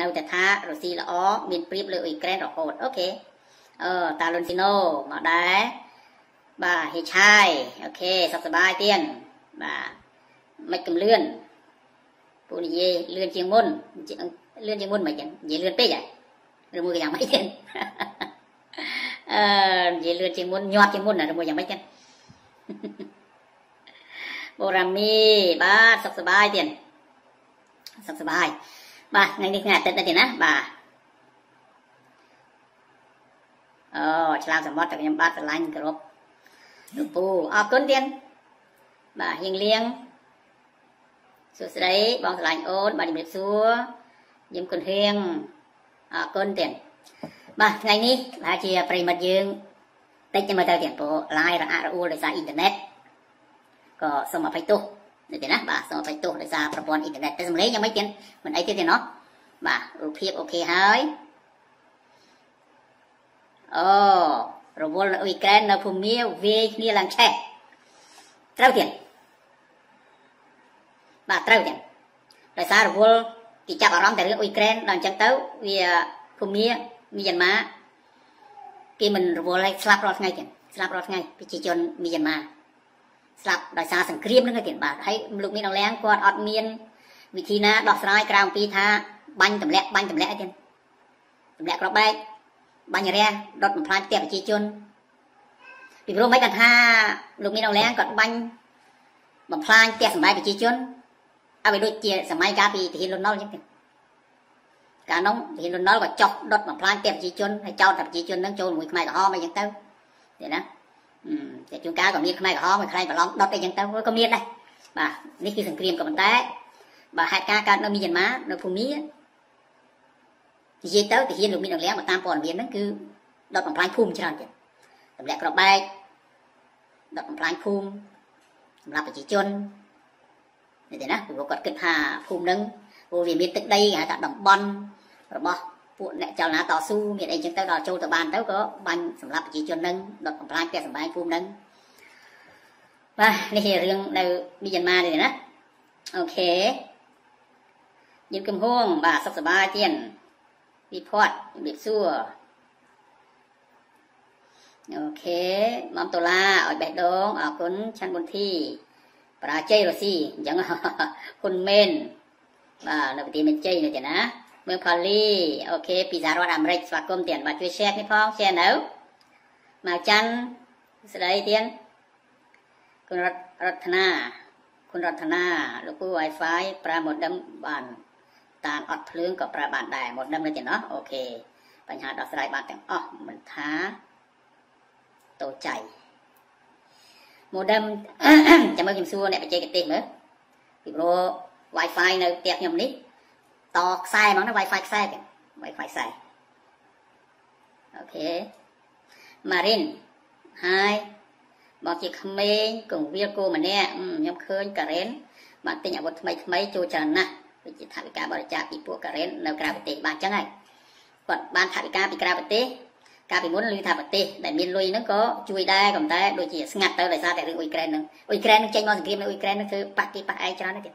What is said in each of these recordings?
នៅតែថារុស្ស៊ីល្អមានព្រៀបលើអ៊ុយក្រែនរហូតអូខេអឺតាលុនស៊ីណូមកដែរបាទហេឆាយអូខេសុខសប្បាយទៀតបាទមិនកំលឿនពូនិយាយលឿនជាងមុនលឿនជាងមុនមិនចឹងនិយាយលឿនពេកហ៎ឬមួយយ៉ាងម៉េចទៀតអឺនិយាយលឿនជាងមុនញាត់ជាងមុនឬមួយយ៉ាងម៉េចទៀតបូរ៉ាមីបាទសុខសប្បាយទៀតសុខសប្បាយ បាទថ្ងៃនេះថ្ងៃអាទិត្យដែរទេណាបាទអូឆ្លាមសមុទ្រតែខ្ញុំបាទស្រឡាញ់គោរពលោកពូអរគុណទៀតបាទហៀងលៀងសួស្តីបងស្រឡាញ់អូនបាទជំរាបសួរយឹមគុណហៀងអរគុណទៀតបាទថ្ងៃនេះប្រហែលជាប្រិមិត្តយើងតិចតែមើលទៅទៀតព្រោះ live រអាក់រអួលដោយសារអ៊ីនធឺណិតក៏សូមអភ័យទោស នេះទេណាបាទសូមអភ័យទោសដោយសារប្រព័ន្ធអ៊ីនធឺណិតតែសំឡេងយ៉ាងម៉េចទៀតមិនអីទៀតទេណោះបាទរូបភាពអូខេហើយអូរវល់នៅអ៊ុយក្រែននៅភូមាវាយគ្នាឡើងឆេះត្រូវទៀតបាទត្រូវទៀតដោយសាររវល់គេចាប់អារម្មណ៍តែរឿងអ៊ុយក្រែនដល់អញ្ចឹងទៅវាភូមាមីយ៉ាន់ម៉ាគេមិនរវល់ឲ្យស្លាប់រាល់ថ្ងៃទៀតស្លាប់រាល់ថ្ងៃប្រជាជនមីយ៉ាន់ម៉ា ស្លាប់ដោយសារសង្គ្រាមហ្នឹងទៀតបាទហើយលោកមីនអង្លៀងគាត់អត់មានវិធីណាដោះស្រាយក្រៅអំពីថាបាញ់ទម្លាក់បាញ់ទម្លាក់អីទៀតទម្លាក់ក្របបែកបាញ់រះដុតបំផ្លាញផ្ទះប្រជាជនពីព្រោះមិនគាត់ថាលោកមីនអង្លៀងគាត់បាញ់បំផ្លាញផ្ទះសម្បែងប្រជាជនឲ្យវាដូចជាសម័យកាលពីទាហានលន់ណុលអញ្ចឹងទៀតកាលនោះទាហានលន់ណុលក៏ចុះដុតបំផ្លាញផ្ទះប្រជាជនហើយចោទតែប្រជាជននឹងចូលមួយខ្មែរក្រហមអីចឹងទៅទេណា តែជួនកាលក៏មានខ្មែរក្រហមមួយខ្លែងប្រឡងដុតអីចឹងទៅក៏មានដែរបាទនេះគឺសង្គ្រាមក៏ប៉ុន្តែបើហេតុការណ៍កើតនៅមីយ៉ាន់ម៉ានៅភូមានិយាយទៅទាហានលោកមានអង្លៀងមកតាមព័ត៌មានហ្នឹងគឺដុតបំផ្លាញភូមិច្រើនទៀតទម្លាក់ក្របបែកដុតបំផ្លាញភូមិសម្រាប់ប្រជាជននេះទេណាព្រោះគាត់គិតថាភូមិហ្នឹងព្រោះវាមានទឹកដីគេហៅថាតំបន់របស់ ពួកអ្នកចលនាតស៊ូមានអីចឹងទៅដល់ចូលទៅបានទៅក៏បាញ់សម្រាប់ប្រជាជនហ្នឹងដុតបំផ្លាញផ្ទះសម្បែងភូមិហ្នឹងបាទនេះជារឿងនៅមីយ៉ាន់ម៉ានេះណាអូខេយើងកំហួងបាទសុខសប្បាយទៀតវិភ័តជំរាបសួរអូខេម៉មដុល្លារឲ្យបេះដូងអរគុណឆាន់ប៊ុនធីប្រាជ័យរុស្ស៊ីអញ្ចឹងគុណមែនបាទនៅប្រទេសមានជ័យនេះទេណា មើលផូលីអូខេពីសហរដ្ឋអាមេរិកស្វាគមន៍ទៀតបាទជួយ share នេះផង share នៅមកច័ន្ទស្ដីទៀតគុណរដ្ឋនាគុណរដ្ឋនាលោកពូ Wi-Fi ប្រើ modem បានតានអត់ភ្លើងក៏ប្រើបានដែរ modem នេះទេណោះអូខេបញ្ហាដោះស្រាយបានទាំងអស់មិនថាតូចចៃ modem ចាំមើលខ្ញុំសួរអ្នកបច្ចេកទេសមើលពីព្រោះ Wi-Fi នៅផ្ទះខ្ញុំនេះ តខ្សែហ្មងណា Wi-Fi ខ្សែទៀត Wi-Fi ខ្សែអូខេ Marin ហើយមកជាក្មេងកងវាលគោម្នាក់ខ្ញុំឃើញការ៉េនបានទិញអាវុធថ្មីថ្មីចូលច្រើនណាស់ដូចជាថាវិការបរិច្ចាគពីពួកការ៉េននៅក្រៅប្រទេសបានអញ្ចឹងហើយគាត់បានថាវិការពីក្រៅប្រទេសកាលពីមុនឮថាប្រទេសដែលមានលុយហ្នឹងក៏ជួយដែរក៏តែដូចជាស្ងាត់ទៅដោយសារតែរឿងអ៊ុយក្រែនហ្នឹងអ៊ុយក្រែននឹងចេញមកសង្គ្រាមនៅអ៊ុយក្រែនហ្នឹងគឺប៉ះគេប៉ះឯងច្រើនទេ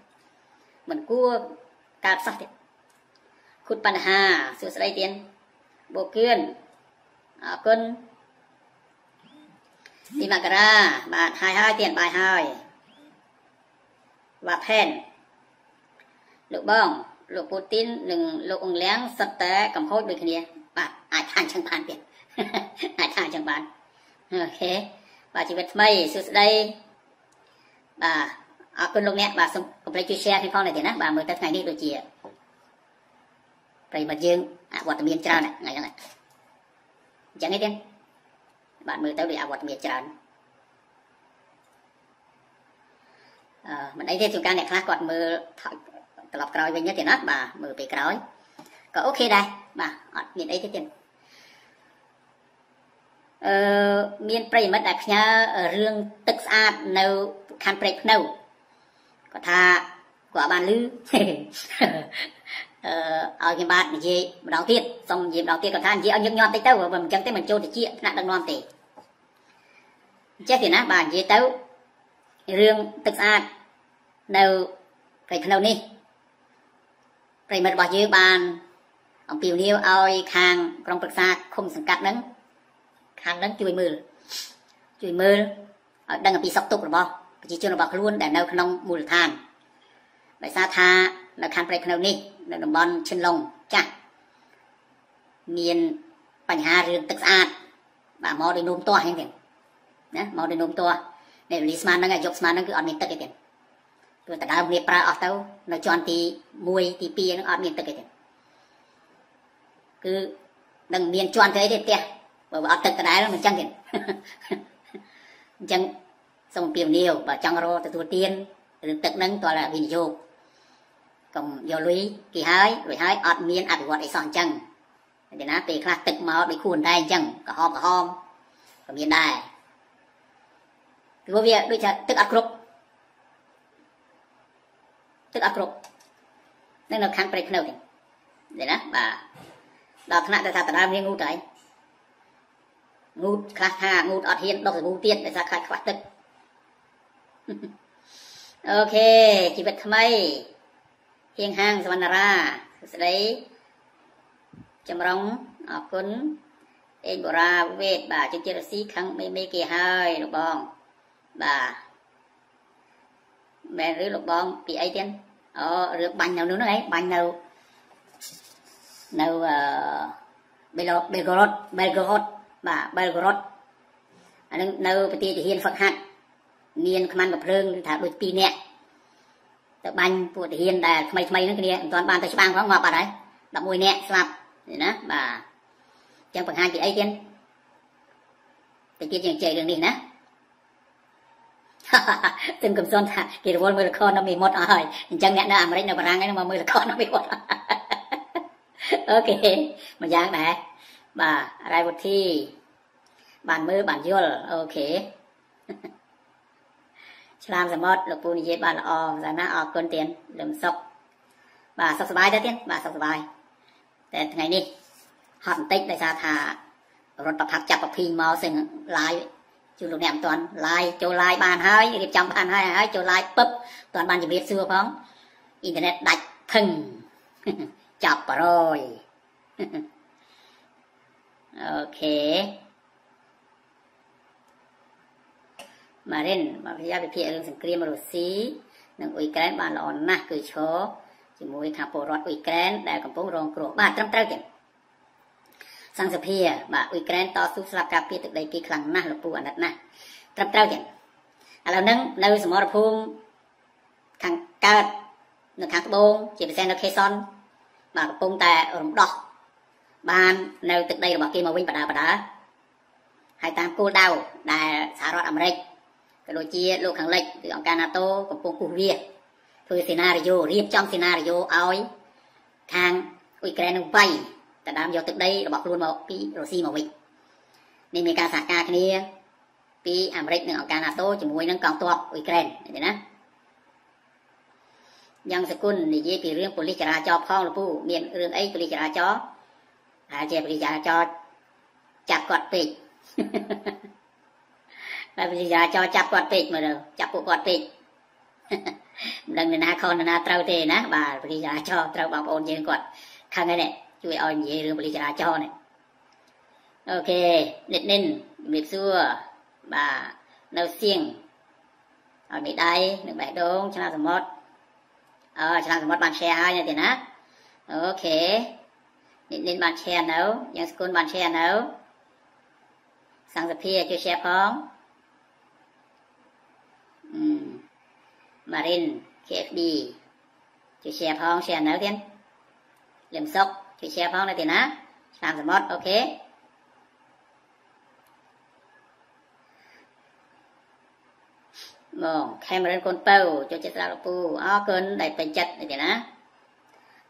មិនគួរកើតសោះទេ ខុតបញ្ហាសួស្តីទៀតបូគឿនអរគុណទីមករាបាទហើយហើយទៀតបាយហើយវ៉ាផែនលោកបងលោកពូទីននិងលោកអង្លៀងសិតតែកំហូចដូចគ្នាបាទអាចថាអញ្ចឹងបានទៀតអាចថាអញ្ចឹងបានអូខេបាទជីវិតថ្មីសួស្តីបាទអរគុណលោកអ្នកបាទសូមកុំភ្លេចជួយ share នេះផងដែរណាបាទមើលទៅថ្ងៃនេះដូចជា ប្រិមត្តយើងអវត្តមានច្រើនថ្ងៃហ្នឹងអញ្ចឹងទេបាទមើលទៅដូចអវត្តមានច្រើនអឺមិនអីទេជួនកាលអ្នកខ្លះគាត់មើលត្រឡប់ក្រោយវិញទៀតណាបាទមើលពេលក្រោយក៏អូខេដែរបាទអត់មានអីទេទៀតអឺមានប្រិយមិត្តដែលផ្ញើរឿងទឹកស្អាតនៅខណ្ឌព្រែកភ្នៅគាត់ថាគាត់បានឮអឺ ឲ្យខ្ញុំបាទនិយាយម្ដងទៀតសុំនិយាយម្ដងទៀតគាត់ថានិយាយឲ្យញឹកញាប់តិចទៅបើមិនអញ្ចឹងទេមិនចូលតិចថ្នាក់ដឹកនាំទេចេះទេណាបាទនិយាយទៅរឿងទឹកស្អាតនៅព្រៃភ្នៅនេះប្រិមិត្តរបស់យើងបានអំពាវនាវឲ្យខាងក្រុមប្រឹក្សាឃុំសង្កាត់ហ្នឹងខាងហ្នឹងជួយមើលជួយមើលឲ្យដឹងអំពីសុខទុក្ខរបស់ប្រជាជនរបស់ខ្លួនដែលនៅក្នុងមូលដ្ឋាន ដោយសារថានៅខណ្ឌព្រៃក្នុងនេះនៅតំបន់ឈិនឡុងចាស់មានបញ្ហារឿងទឹកស្អាតបាទមកដោយនោមទាស់ហ្នឹងទេណាមកដោយនោមទាស់នៅលីស្មានហ្នឹងយកស្មានហ្នឹងគឺអត់មានទឹកទេទេព្រោះតដើមវាប្រើអស់ទៅនៅជាន់ទី1ទី2ហ្នឹងអត់មានទឹកទេទេគឺនឹងមានជាន់ទៅអីទេផ្ទះបើអត់ទឹកដដែលមិនចឹងទេអញ្ចឹងសូមពីវនាវបើចង់រកទទួលទានរឿងទឹកហ្នឹងតើវិនិយោគ កុំយកលុយគេហើយរួចហើយអត់មានអភិវឌ្ឍអីសោះអញ្ចឹងតែណាពេលខ្លះទឹកមកដូចខ្លួនដែរអញ្ចឹងក្រហមក្រហមក៏មានដែរព្រោះវាដូចថាទឹកអត់គ្រប់ទឹកអត់គ្រប់នៅនៅខាងព្រៃភ្នៅទេណាបាទដល់ថ្នាក់ទៅថាដដើមវាងូតហើយងូតខ្លះថាងូតអត់ហ៊ានដុសសាប៊ូទៀតដោយសារខ្លាចខ្វះទឹកអូខេជីវិតថ្មី ហៀងហាងសវណ្ណារាស្ដីចម្រុងអរគុណអេងបូរ៉ាវេតបាទជិតរស៊ីខឹងមេមេគេហើយលោកបងបាទមែនឬលោកបងពីអីទៀតអូរឿងបាញ់នៅនោះហ្នឹងឯងបាញ់នៅនៅអឺបេឡបេលក្រូតបេលក្រូតបាទបេលក្រូតអានឹងនៅប្រទេសទាហានហ្វឹកហាត់មានខ្មាន់កំភ្លើងថាដូច2នាក់ ទៅបាញ់ពួកទាហានដែលថ្មីថ្មីហ្នឹងគ្នាមិនទាន់បានទៅច្បាំងផងងាប់បាត់ហើយ11នាក់ស្លាប់ណាបាទចឹងបង្ហាញពីអីទៀតទៅទៀតយើងជ័យរឿងនេះណាទិនកំសនថាគេរវល់មើលល្ខនៅមីមុតអស់ហើយអញ្ចឹងអ្នកនៅអាមេរិកនៅបារាំងហ្នឹងមកមើលល្ខនៅមីមុតអូខេមួយយ៉ាងដែរបាទរាយវុធីបានមើលបានយល់អូខេ ឆ្លាមសមុទ្រលោកពូនិយាយបានល្អសាណាអរគុណទៀតលឹមសុកបាទសុខសប្បាយដែរទៀតបាទសុខសប្បាយតែថ្ងៃនេះហត់បន្តិចដោយសារថារដ្ឋប្រផាត់ចាប់ប្រភីមកសឹង live ជួនលោកអ្នកមិនទាន់ live ចូល live បានហើយរៀបចំបានហើយហើយចូល live ពឹបមិនទាន់បានជម្រាបសួរផងអ៊ីនធឺណិតដាច់ថឹងចាប់បរយអូខេ ម៉ារិនមកប្រយាវិភាគរឿងសង្គ្រាមរុស្ស៊ីនិងអ៊ុយក្រែនបានល្អណាស់គឺឈរជាមួយខាងពលរដ្ឋអ៊ុយក្រែនដែលកំពុងរងគ្រោះបាទត្រឹមត្រូវទេសង្ឃសភាបាទអ៊ុយក្រែនតស៊ូស្លាប់ការពារទឹកដីគេខ្លាំងណាស់លោកពូអាណិតណាស់ត្រឹមត្រូវទេឥឡូវហ្នឹងនៅសមរភូមិខាងកើតនៅខាងត្បូងជាពិសេសនៅខេសុនបាទកំពុងតែរំដោះបាននៅទឹកដីរបស់គេមកវិញបដាបដាហើយតាមគោលដៅដែលសហរដ្ឋអាមេរិក ក៏ដូចជាលោកខាងលិចគឺអង្គការ NATO កំពុងពុះវាធ្វើសេណារីយ៉ូរៀបចំសេណារីយ៉ូឲ្យខាងអ៊ុយក្រែននឹងវាយដណ្ដើមយកទឹកដីរបស់ខ្លួនមកពីរុស្ស៊ីមកវិញនេះមានការសហការគ្នាពីអាមេរិកនិងអង្គការ NATO ជាមួយនឹងកងទ័ពអ៊ុយក្រែនឃើញទេណាយ៉ាងសគុណនិយាយពីរឿងប៉ូលីសចរាចរណ៍ផងលោកពូមានរឿងអីប៉ូលីសចរាចរណ៍ហើយជាប៉ូលីសចរាចរណ៍ចាប់គាត់ពេក តែប៉ូលីសចរាចរណ៍ចាប់គាត់ពេកមើលទៅចាប់ពួកគាត់ពេកមិនដឹងនរណាខុសនរណាត្រូវទេណាបាទប៉ូលីសចរាចរណ៍ត្រូវបងប្អូនយើងគាត់ខឹងហើយនេះជួយឲ្យនិយាយរឿងប៉ូលីសចរាចរណ៍នេះអូខេនិតនិនជំរាបសួរបាទនៅសៀងឲ្យមេដៃនៅបេះដូងឆ្លាសមុទ្រអឺឆ្នាំសមុទ្របាន share ហើយទេណាអូខេនេះនេះបាន share នៅយ៉ាងស្គុនបាន share នៅសង្ឃសភាជួយ share ផងអឺ Marin KFD ជួយ share ផង share នៅទៀតលឹមសុកជួយ share ផងនៅទេណាឆ្នាំសមុទ្រអូខេបងខេមរិនកូនពៅចូលចិត្តស្ដាប់លោកពូអរគុណដែលពេញចិត្តនេះណា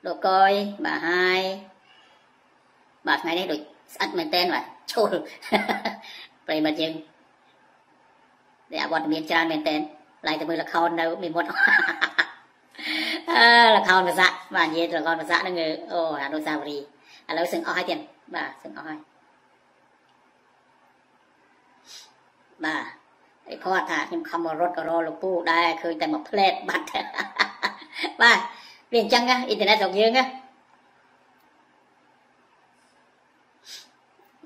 លោកកយបាទហើយបាទថ្ងៃនេះដូចស្អិតមែនតើបាទឈុលប្រិមិត្តយើងដែលអវត្តមានច្រើនមែនតើ ឡាយទៅមើលល្ខោននៅមានមុតអឺល្ខោនភាសាបាទនិយាយល្ខោនភាសាហ្នឹងអូអនុស្សាវរីយ៍ឥឡូវសឹងអស់ហើយទៀតបាទសឹងអស់ហើយបាទឯផតថាខ្ញុំខំមករត់ក៏រលោកពូដែរឃើញតែមួយផ្លែតបាត់បាទវាអញ្ចឹងអ៊ីនធឺណិតរបស់យើងណា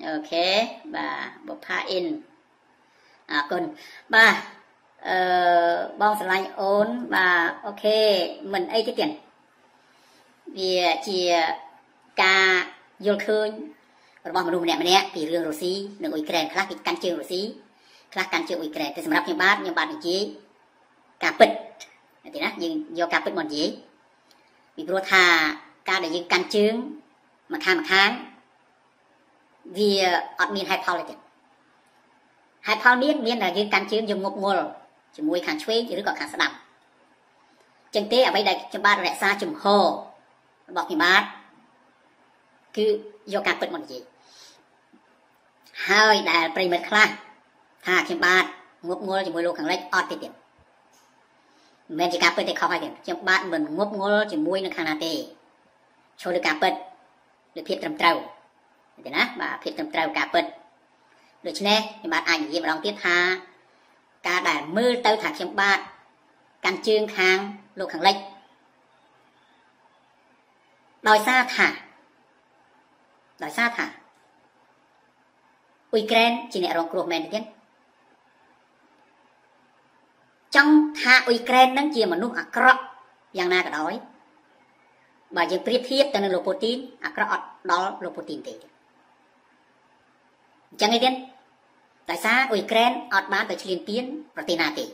OK បាទបុផាអ៊ីនអរគុណបាទ អឺបងស្រឡាញ់អូនបាទ OK មិនអីទេទៀតវាជាការយល់ឃើញរបស់មនុស្សម្នាក់ម្នាក់ពីរឿងរុស្ស៊ីនិងអ៊ុយក្រែនខ្លះគេកាន់ជើងរុស្ស៊ីខ្លះកាន់ជើងអ៊ុយក្រែនតែសម្រាប់ខ្ញុំបាទខ្ញុំបាទនិយាយការពិតទេណាយើងយកការពិតមកនិយាយពីព្រោះថាការដែលយើងកាន់ជើងមកខាងមកខាងវាអត់មានហេតុផលទេហេតុផលមានមានតែយើងកាន់ជើងយើងងប់ងល់ ជាមួយខាងឆ្វេងឬក៏ខាងស្ដាំចឹងទេអ្វីដែលខ្ញុំបាទរក្សាជំហររបស់ខ្ញុំបាទគឺយកការពិតមកនិយាយហើយដែលប្រិមិត្តខ្លះថាខ្ញុំបាទងប់ងល់ជាមួយលោកខាងលិចអត់ទេទៀតមិនមែនជាការពិតទេខុសហើយទៀតខ្ញុំបាទមិនងប់ងល់ជាមួយនឹងខាងណាទេចូលលើការពិតលើភាពត្រឹមត្រូវទេណាបាទភាពត្រឹមត្រូវការពិតដូច្នេះខ្ញុំបាទអាចនិយាយម្ដងទៀតថា ការដែលមើលទៅថាខ្ញុំបាទកាន់ជើងខាងលោកខាងលិចដោយសារថាដោយសារថាអ៊ុយក្រែនជាអ្នករងគ្រោះមែនទេចង់ថាអ៊ុយក្រែននឹងជាមនុស្សអាក្រក់យ៉ាងណាក៏ដោយបើយើងប្រៀបធៀបទៅនឹងលោកពូទីនអាក្រក់អត់ដល់លោកពូទីនទេអញ្ចឹងឯទៀត ដោយសារអ៊ុយក្រែនអត់បានទៅឈ្លានពានប្រទេសណាទេ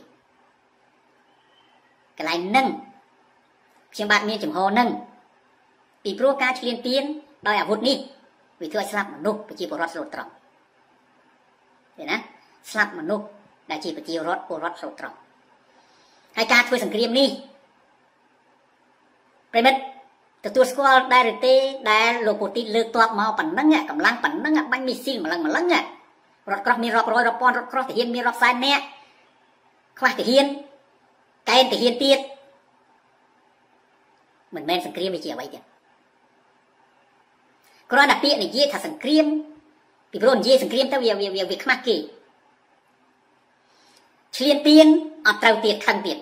កន្លែងនឹងខ្ញុំបាទមានចំហនឹងពីព្រោះការឈ្លានពានដោយអាវុធនេះវាធ្វើឲ្យស្លាប់មនុស្សប្រជាពលរដ្ឋស្លូតត្រង់ឃើញណាស្លាប់មនុស្សដែលជាប្រជារដ្ឋពលរដ្ឋស្លូតត្រង់ហើយការធ្វើសង្គ្រាមនេះប្រិមិត្តទទួលស្គាល់ដែរឬទេដែលលោកពូទីនលើកតបមកប៉ុណ្ណឹងកម្លាំងប៉ុណ្ណឹងបាញ់មីស៊ីលម្លឹងម្លឹង រថក្រោះមានរាប់រយរាប់ពាន់រថក្រោះទាហានមានរាប់សែននាក់ខ្វះទាហានកែនទាហានទៀតមិនមែនសង្គ្រាមវាជាអ្វីទេគ្រាន់តែពាក្យនិយាយថាសង្គ្រាមពីព្រោះនិយាយសង្គ្រាមទៅវាវាវាខ្មាស់គេឈ្លានពានអត់ត្រូវទៀតខឹងទៀត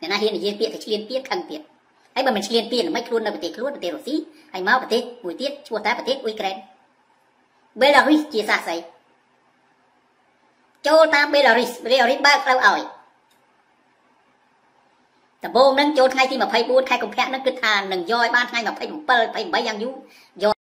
អ្នកណាហ៊ាននិយាយពាក្យថាឈ្លានពានខឹងទៀតហើយបើមិនឈ្លានពានមិនខ្លួននៅប្រទេសខ្លួនប្រទេសរុស្ស៊ីហើយមកប្រទេសមួយទៀតឈ្មោះតែប្រទេសអ៊ុយក្រែនបេឡារុសជាសាស្អី ចូលតាមបេឡារុសបេឡារុសបើកផ្លូវឲ្យដំបូងនឹងចូលថ្ងៃទី24ខែកុម្ភៈនឹងគិតថានឹងយកឲ្យបានថ្ងៃ27 28យ៉ាងយូរយក